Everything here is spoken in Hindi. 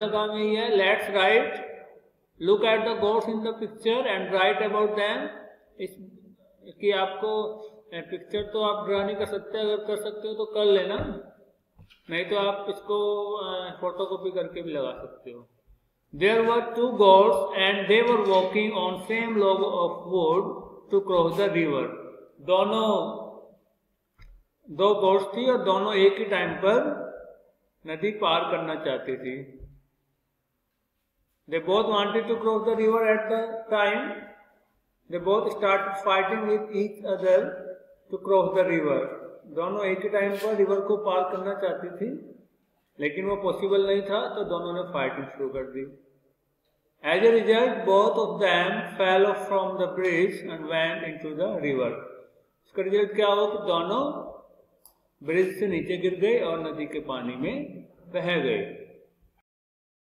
काम यही है let's right look at the gods in the picture and write about them इसकी आपको पिक्चर तो आप ड्रा नहीं कर सकते, अगर कर सकते हो तो कर लेना। नहीं तो आप इसको फ़ोटो कॉपी करके भी लगा सकते हो। There were two gods and they were walking on same log of wood to cross the river दोनों, दो गोड्स थी और दोनों एक ही टाइम पर नदी पार करना चाहती थी। They both wanted to cross the river at the time they both start fighting with each other to cross the river दोनों एक ही टाइम पर रिवर को पार करना चाहती थी, लेकिन वो पॉसिबल नहीं था तो दोनों ने फाइटिंग शुरू कर दी। As a result both of them fell off from the bridge and went into the river इसका रिज़ल्ट क्या हुआ कि दोनों ब्रिज से नीचे गिर गए और नदी के पानी में बह गए।